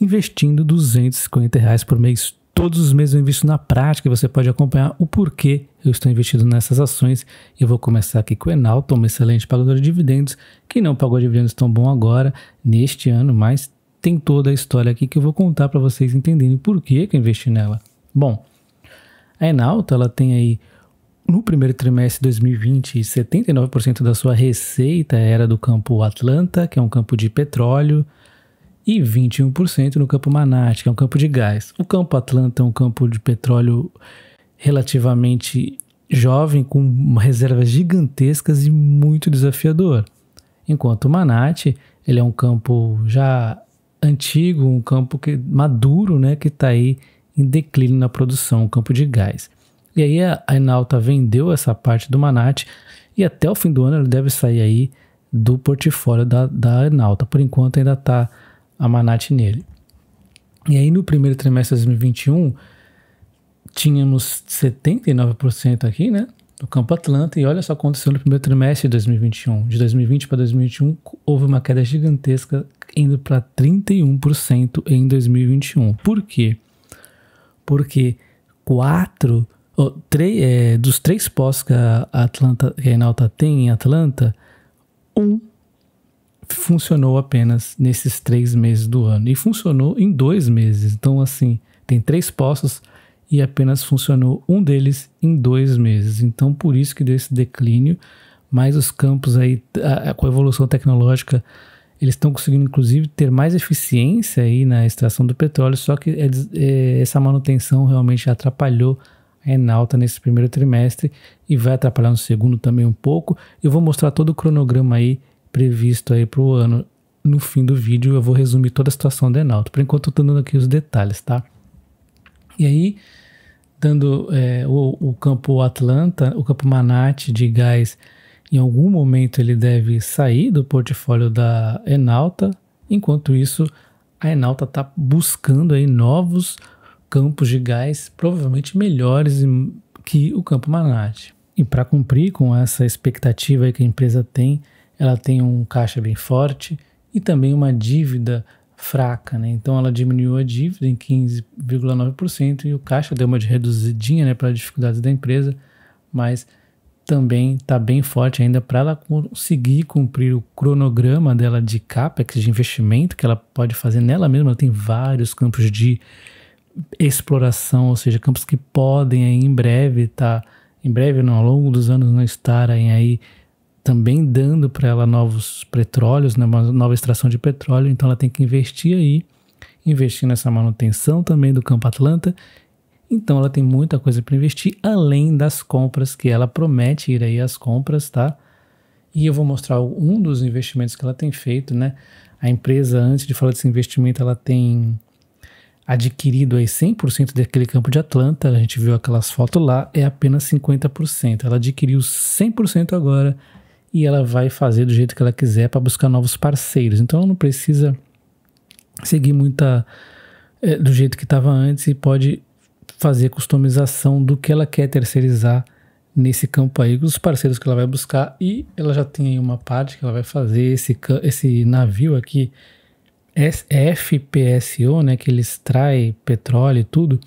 investindo 250 reais por mês. Todos os meses eu invisto na prática e você pode acompanhar o porquê eu estou investindo nessas ações. Eu vou começar aqui com o Enalta, uma excelente pagadora de dividendos, que não pagou dividendos tão bom agora, neste ano, mas tem toda a história aqui que eu vou contar para vocês entenderem por que, que eu investi nela. Bom, a Enalta ela tem aí no primeiro trimestre de 2020, 79% da sua receita era do campo Atlanta, que é um campo de petróleo, e 21% no campo Manat, que é um campo de gás. O campo Atlanta é um campo de petróleo relativamente jovem, com reservas gigantescas e muito desafiador. Enquanto o Manat, ele é um campo já antigo, um campo que, maduro, né, que está aí em declínio na produção, um campo de gás. E aí a, Enalta vendeu essa parte do Manat e até o fim do ano ele deve sair aí do portfólio da, da Enalta. Por enquanto ainda está a Manat nele. E aí no primeiro trimestre de 2021 tínhamos 79% aqui, né? Do campo Atlanta, e olha só o que aconteceu no primeiro trimestre de 2021. De 2020 para 2021, houve uma queda gigantesca, indo para 31% em 2021. Por quê? Porque quatro, oh, três, é, dos três postos que a, Atlanta, que a Enalta tem em Atlanta, um funcionou apenas nesses três meses do ano. E funcionou em dois meses. Então, assim, tem três postos e apenas funcionou um deles em dois meses. Então, por isso que deu esse declínio. Mas os campos aí, a, a, com a evolução tecnológica, eles estão conseguindo, inclusive, ter mais eficiência aí na extração do petróleo. Só que é, é, essa manutenção realmente atrapalhou a Enalta nesse primeiro trimestre e vai atrapalhar no segundo também um pouco. Eu vou mostrar todo o cronograma aí previsto aí para o ano. No fim do vídeo eu vou resumir toda a situação da Enalta. Por enquanto eu estou dando aqui os detalhes, tá? E aí dando é, o, o, campo Atlanta, o campo Manat de gás, em algum momento ele deve sair do portfólio da Enalta. Enquanto isso, a Enalta está buscando aí novos campos de gás, provavelmente melhores que o campo Manat. E para cumprir com essa expectativa que a empresa tem, ela tem um caixa bem forte e também uma dívida fraca, né? Então ela diminuiu a dívida em 15,9% e o caixa deu uma de reduzidinha, né, para dificuldades da empresa, mas também está bem forte ainda para ela conseguir cumprir o cronograma dela de capex, de investimento que ela pode fazer nela mesma. Ela tem vários campos de exploração, ou seja, campos que podem aí, em breve tá, em breve não, ao longo dos anos não estarem aí também dando para ela novos petróleos, né, uma nova extração de petróleo, então ela tem que investir aí, investir nessa manutenção também do Campo Atlanta. Então ela tem muita coisa para investir, além das compras que ela promete ir aí às compras, tá? E eu vou mostrar um dos investimentos que ela tem feito, né? A empresa, antes de falar desse investimento, ela tem adquirido aí 100% daquele campo de Atlanta, a gente viu aquelas fotos lá, é apenas 50%. Ela adquiriu 100% agora e ela vai fazer do jeito que ela quiser para buscar novos parceiros. Então ela não precisa seguir muita é, do jeito que estava antes e pode fazer customização do que ela quer terceirizar nesse campo aí, os parceiros que ela vai buscar. E ela já tem aí uma parte que ela vai fazer. Esse, esse navio aqui FPSO, né, que ele extrai petróleo e tudo,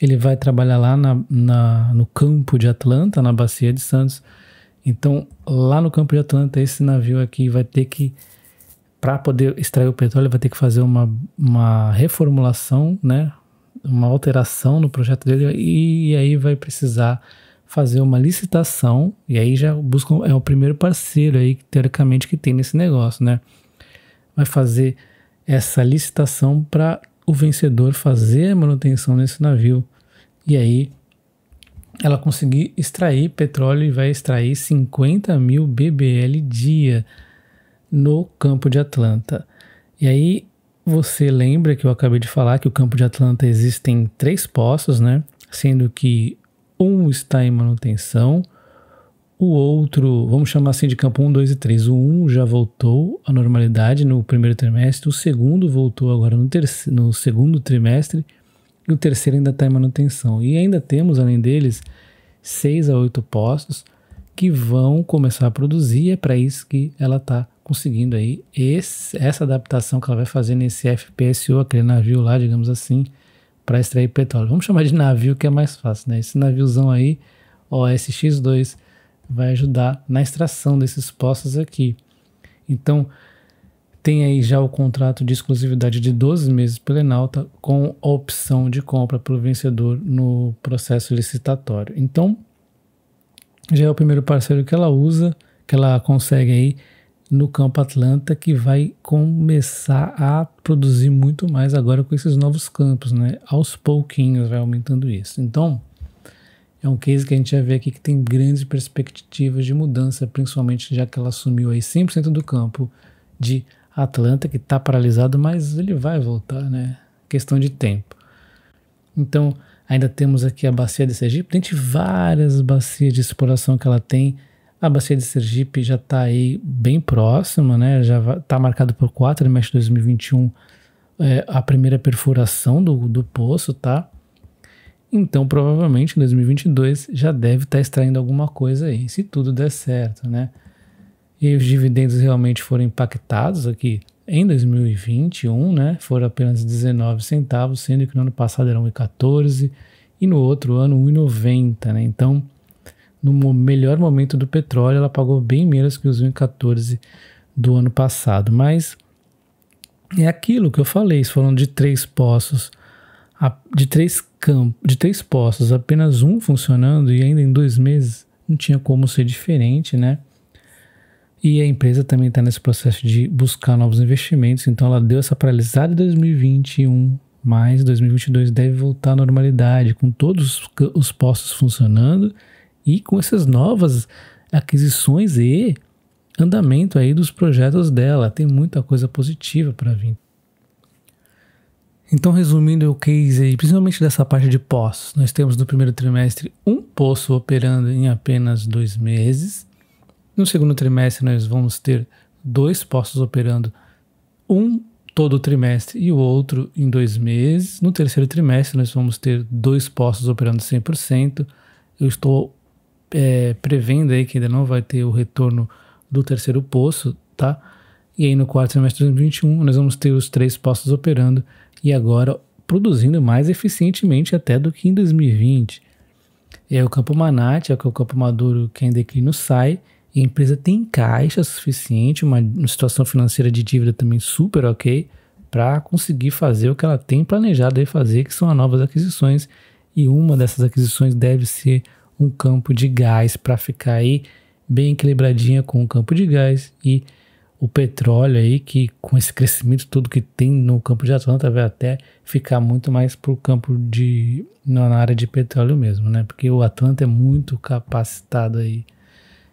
ele vai trabalhar lá na, na, no campo de Atlanta, na bacia de Santos, então, lá no campo de Atlanta, esse navio aqui vai ter que, para poder extrair o petróleo, vai ter que fazer uma, uma reformulação, né? Uma alteração no projeto dele e, aí vai precisar fazer uma licitação e aí já buscam é o primeiro parceiro aí teoricamente que tem nesse negócio, né? Vai fazer essa licitação para o vencedor fazer a manutenção nesse navio e aí ela conseguir extrair petróleo e vai extrair 50 mil BBL dia no campo de Atlanta. E aí você lembra que eu acabei de falar que o campo de Atlanta existem três poços, né? Sendo que um está em manutenção, o outro, vamos chamar assim de campo 1, 2 e 3. O 1 já voltou à normalidade no primeiro trimestre, o segundo voltou agora no, terceiro, no segundo trimestre e o terceiro ainda está em manutenção. E ainda temos, além deles, seis a oito postos que vão começar a produzir, é para isso que ela está conseguindo aí esse, essa adaptação que ela vai fazer nesse FPSO, aquele navio lá, digamos assim, para extrair petróleo. Vamos chamar de navio que é mais fácil, né? Esse naviozão aí, OSX2, vai ajudar na extração desses poços aqui. Então, tem aí já o contrato de exclusividade de 12 meses pela Enalta com opção de compra para o vencedor no processo licitatório. Então, já é o primeiro parceiro que ela usa, que ela consegue aí no campo Atlanta, que vai começar a produzir muito mais agora com esses novos campos, né? Aos pouquinhos vai aumentando isso. Então, é um case que a gente já vê aqui que tem grandes perspectivas de mudança, principalmente já que ela assumiu aí 100% do campo de Atlanta, que está paralisado, mas ele vai voltar, né? Questão de tempo. Então, ainda temos aqui a bacia de Sergipe, tem várias bacias de exploração que ela tem a bacia de Sergipe já está aí bem próxima, né? Já está marcado por 4 trimestre de 2021 é, a primeira perfuração do, do poço, tá? Então, provavelmente em 2022 já deve estar tá extraindo alguma coisa aí, se tudo der certo, né? E os dividendos realmente foram impactados aqui em 2021, né? Foram apenas 19 centavos, sendo que no ano passado eram 1,14 e no outro ano 1,90, né? Então, no melhor momento do petróleo, ela pagou bem menos que os 1,14 do ano passado. Mas é aquilo que eu falei, falando de três poços, de três campos, de três poços, apenas um funcionando e ainda em dois meses, não tinha como ser diferente, né? E a empresa também está nesse processo de buscar novos investimentos, então ela deu essa paralisada em 2021, mas 2022 deve voltar à normalidade, com todos os postos funcionando e com essas novas aquisições e andamento aí dos projetos dela. Tem muita coisa positiva para vir. Então, resumindo o case aí, principalmente dessa parte de poços, nós temos no primeiro trimestre um poço operando em apenas dois meses. No segundo trimestre, nós vamos ter dois poços operando, um todo o trimestre e o outro em dois meses. No terceiro trimestre, nós vamos ter dois postos operando 100%. Eu estou é, prevendo aí que ainda não vai ter o retorno do terceiro poço, tá? E aí no quarto semestre de 2021 nós vamos ter os três postos operando e agora produzindo mais eficientemente até do que em 2020. E aí o campo Manate, é é o campo maduro que em declínio sai, e a empresa tem caixa suficiente, uma, uma situação financeira de dívida também super ok, para conseguir fazer o que ela tem planejado aí fazer, que são as novas aquisições, e uma dessas aquisições deve ser um campo de gás para ficar aí bem equilibradinha com o campo de gás e o petróleo aí que com esse crescimento todo que tem no campo de Atlanta vai até ficar muito mais para o campo de na área de petróleo mesmo, né? Porque o Atlanta é muito capacitado aí.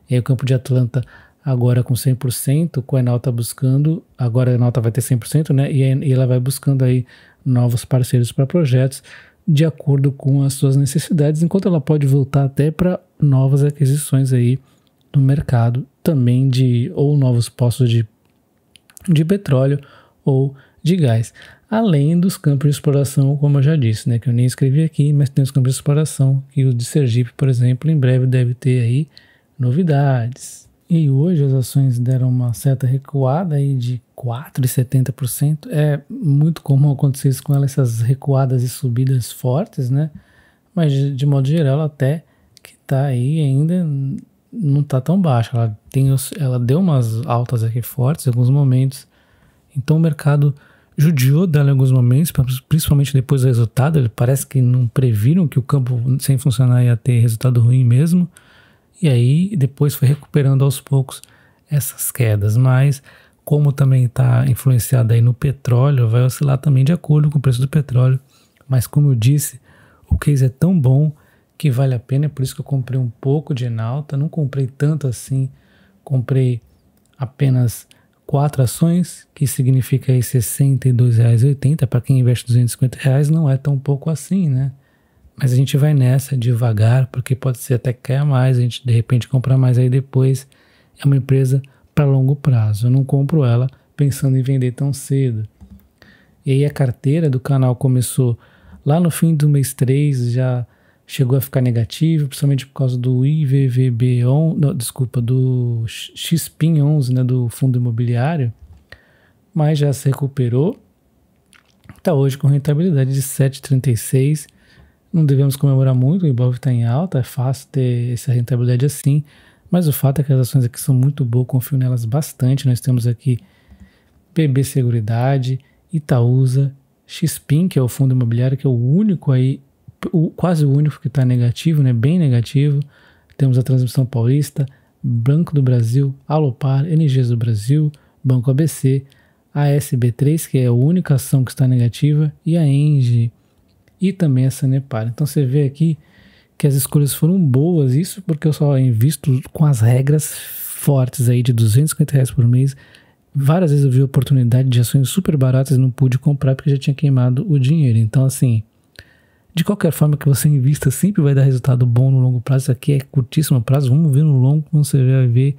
E aí o campo de Atlanta agora com 100%, com a Enal tá buscando, agora a Enal vai ter 100%, né? E, e ela vai buscando aí novos parceiros para projetos de acordo com as suas necessidades, enquanto ela pode voltar até para novas aquisições aí no mercado, também de ou novos postos de, de petróleo ou de gás. Além dos campos de exploração, como eu já disse, né, que eu nem escrevi aqui, mas tem os campos de exploração, que o de Sergipe, por exemplo, em breve deve ter aí novidades. E hoje as ações deram uma certa recuada aí de 4,70%. É muito comum acontecer isso com ela, essas recuadas e subidas fortes, né? Mas de, modo geral, até que está aí ainda não está tão baixa. Ela, tem, ela deu umas altas aqui fortes em alguns momentos. Então o mercado judiou dela em alguns momentos, principalmente depois do resultado. Parece que não previram que o campo sem funcionar ia ter resultado ruim mesmo. E aí depois foi recuperando aos poucos essas quedas, mas como também está influenciado aí no petróleo, vai oscilar também de acordo com o preço do petróleo. Mas como eu disse, o case é tão bom que vale a pena, é por isso que eu comprei um pouco de Enalta, não comprei tanto assim, comprei apenas quatro ações, que significa aí R$ 62,80, para quem investe 250 reais não é tão pouco assim, né? Mas a gente vai nessa devagar, porque pode ser até que caia mais, a gente de repente comprar mais aí depois. É uma empresa para longo prazo. Eu não compro ela pensando em vender tão cedo. E aí a carteira do canal começou lá no fim do mês 3, já chegou a ficar negativo, principalmente por causa do IVVB11, não, desculpa, do XPIN11, né, do fundo imobiliário, mas já se recuperou. Está hoje com rentabilidade de 7,36. Não devemos comemorar muito, o Ibov está em alta, é fácil ter essa rentabilidade assim, mas o fato é que as ações aqui são muito boas, confio nelas bastante. Nós temos aqui PB Seguridade, Itaúsa, XPIN, que é o fundo imobiliário, que é o único aí o, quase o único que está negativo, né, bem negativo. Temos a Transmissão Paulista, Banco do Brasil, Alopar, Energias do Brasil, Banco ABC, a SB3, que é a única ação que está negativa, e a Engie e também a Sanepar. Então você vê aqui que as escolhas foram boas, isso porque eu só invisto com as regras fortes aí de 250 reais por mês. Várias vezes eu vi oportunidade de ações super baratas e não pude comprar porque já tinha queimado o dinheiro. Então, assim, de qualquer forma que você invista, sempre vai dar resultado bom no longo prazo. Isso aqui é curtíssimo prazo. Vamos ver no longo, você vai ver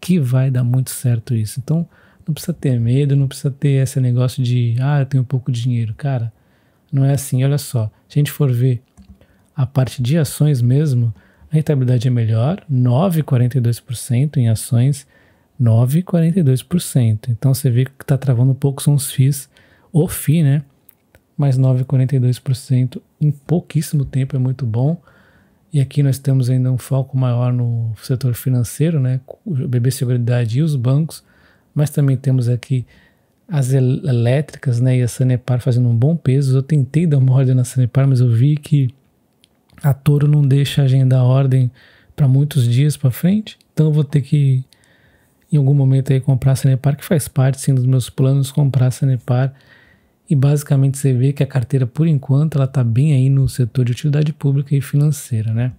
que vai dar muito certo isso. Então, não precisa ter medo, não precisa ter esse negócio de, ah, eu tenho pouco dinheiro. Cara, não é assim. Olha só, se a gente for ver a parte de ações mesmo, a rentabilidade é melhor, 9,42% em ações, 9,42%. Então você vê que está travando um pouco são os FIIs, o FII, né? mais 9,42% em pouquíssimo tempo, é muito bom. E aqui nós temos ainda um foco maior no setor financeiro, né, o BB Seguridade e os bancos, mas também temos aqui as elétricas, né, e a Sanepar fazendo um bom peso. Eu tentei dar uma ordem na Sanepar, mas eu vi que a Toro não deixa agendar ordem para muitos dias para frente, então eu vou ter que em algum momento aí comprar a Sanepar, que faz parte sim dos meus planos comprar a Sanepar e basicamente você vê que a carteira, por enquanto, ela está bem aí no setor de utilidade pública e financeira, né?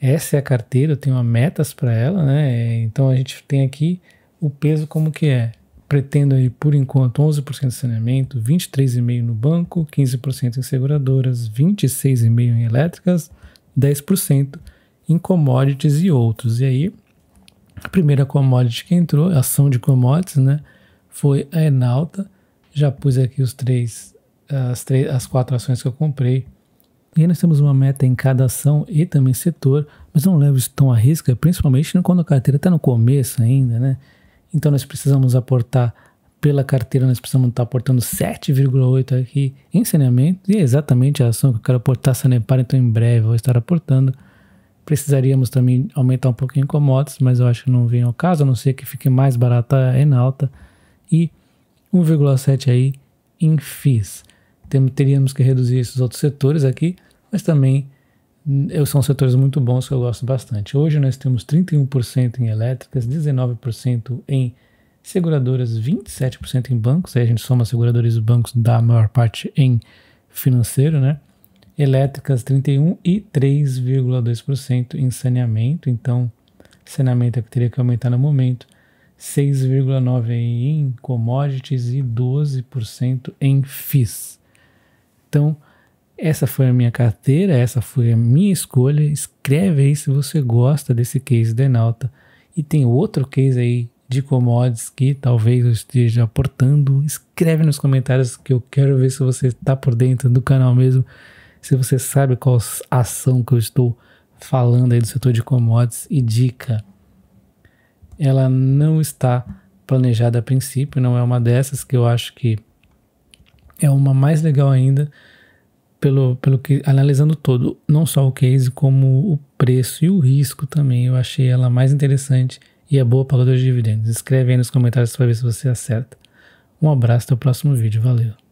Essa é a carteira, eu tenho metas para ela, né? Então a gente tem aqui o peso como que é. Pretendo aí, por enquanto, 11% de saneamento, 23,5% no banco, 15% em seguradoras, 26,5% em elétricas, 10% em commodities e outros. E aí, a primeira commodity que entrou, ação de commodities, né? Foi a Enalta, já pus aqui os três, as, três, as quatro ações que eu comprei. E aí nós temos uma meta em cada ação e também setor, mas não levo isso tão à risca, principalmente quando a carteira está no começo ainda, né? Então nós precisamos aportar pela carteira, nós precisamos estar aportando 7,8 aqui em saneamento, e é exatamente a ação que eu quero aportar Sanepar, então em breve vou estar aportando. Precisaríamos também aumentar um pouquinho em commodities, mas eu acho que não vem ao caso, a não ser que fique mais barata em alta. E 1,7 aí em FIIs. teríamos que reduzir esses outros setores aqui, mas também são setores muito bons que eu gosto bastante. Hoje nós temos 31% em elétricas, 19% em seguradoras, 27% em bancos, aí a gente soma seguradoras e bancos da maior parte em financeiro, né? Elétricas 31 e 3,2% em saneamento, então saneamento é que teria que aumentar no momento. 6,9% em commodities e 12% em FIIs. Então, essa foi a minha carteira, essa foi a minha escolha. Escreve aí se você gosta desse case da Enalta. E tem outro case aí de commodities que talvez eu esteja aportando. Escreve nos comentários que eu quero ver se você está por dentro do canal mesmo. Se você sabe qual ação que eu estou falando aí do setor de commodities e dica ela não está planejada a princípio, não é uma dessas que eu acho que é uma mais legal ainda, pelo, pelo que analisando todo, não só o case, como o preço e o risco também. Eu achei ela mais interessante e é boa pagadora de dividendos. Escreve aí nos comentários para ver se você acerta. Um abraço, até o próximo vídeo. Valeu!